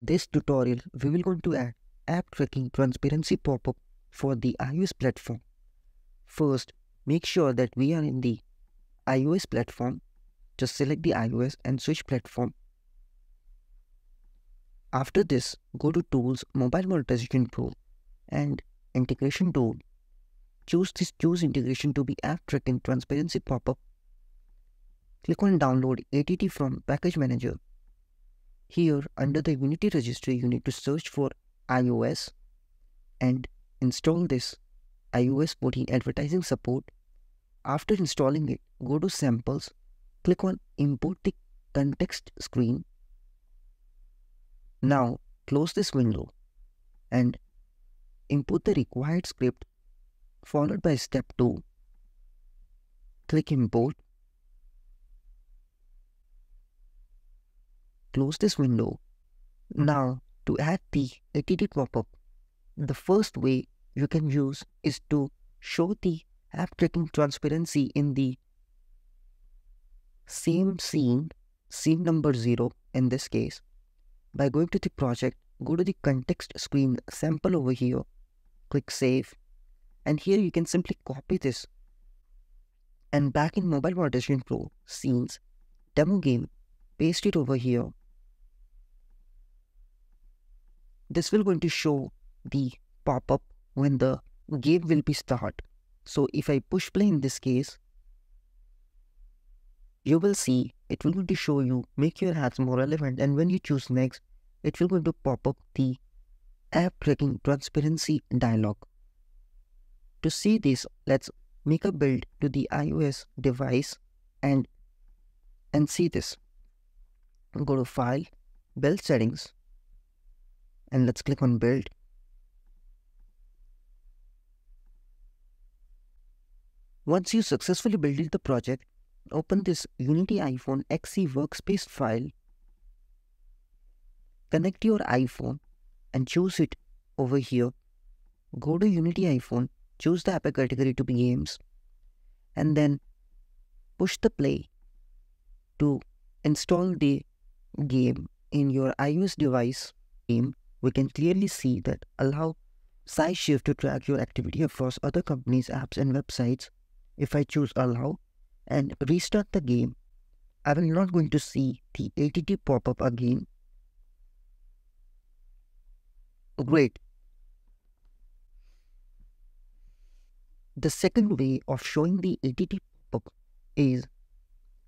This tutorial, we will going to add app tracking transparency pop-up for the iOS platform. First, make sure that we are in the iOS platform. Just select the iOS and switch platform. After this, go to Tools, Mobile Monetization Pro and Integration Tool. Choose this Choose Integration to be App Tracking Transparency pop-up. Click on Download ATT from Package Manager here under the Unity registry, you need to search for iOS and install this iOS 14 advertising support. After installing it, go to samples, click on import the context screen. Now close this window and input the required script followed by step 2. Click import close this window. Mm-hmm. Now, to add the ATT pop-up, the first way you can use is to show the app tracking transparency in the same scene, scene number 0 in this case. By going to the project, go to the context screen sample over here, click save, and here you can simply copy this. And back in Mobile Monetization Pro, scenes, demo game, paste it over here this will going to show the pop-up when the game will be start. So if I push play in this case, you will see it will going to show you make your ads more relevant and when you choose next, it will going to pop up the app tracking transparency dialog. To see this, let's make a build to the iOS device and and see this. Go to File, Build Settings, and let's click on build. Once you successfully build the project, open this Unity iPhone XC workspace file, connect your iPhone and choose it over here. Go to Unity iPhone, choose the app category to be games, and then push the play to install the game in your iOS device game we can clearly see that allow size shift to track your activity across other companies' apps and websites. If I choose allow and restart the game, I am not going to see the ATT pop-up again. Great. The second way of showing the ATT pop-up is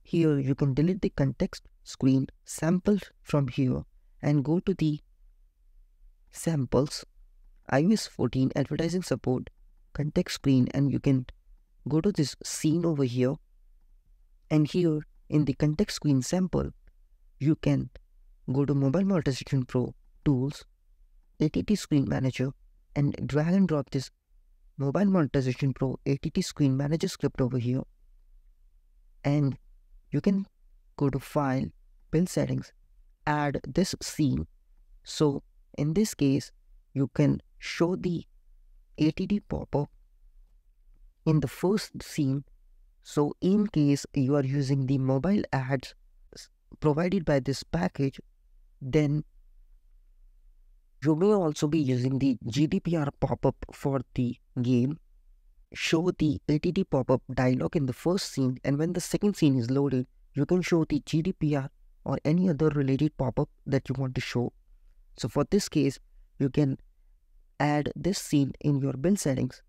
here you can delete the context screen sampled from here and go to the samples, iOS 14 advertising support, context screen and you can go to this scene over here. And here in the context screen sample, you can go to Mobile Monetization Pro Tools, ATT Screen Manager and drag and drop this Mobile Monetization Pro ATT Screen Manager script over here. And you can go to File, Build Settings, add this scene. So in this case, you can show the ATT pop-up in the first scene. So in case you are using the mobile ads provided by this package, then you may also be using the GDPR pop-up for the game. Show the ATT pop-up dialog in the first scene and when the second scene is loaded, you can show the GDPR or any other related pop-up that you want to show so for this case, you can add this scene in your build settings,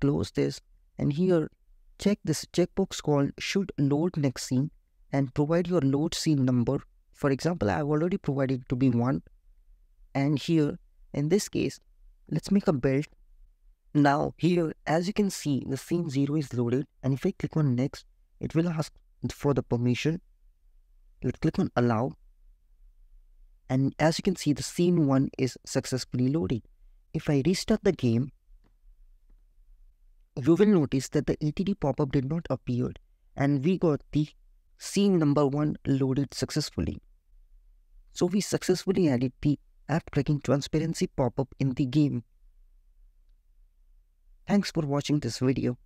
close this, and here check this checkbox called should load next scene and provide your load scene number. For example, I've already provided it to be 1 and here in this case, let's make a build. Now here, as you can see, the scene 0 is loaded and if I click on next, it will ask for the permission. Let's click on allow and as you can see, the scene 1 is successfully loaded. If I restart the game, you will notice that the ATT pop-up did not appear and we got the scene number 1 loaded successfully. So we successfully added the app tracking transparency pop-up in the game. Thanks for watching this video.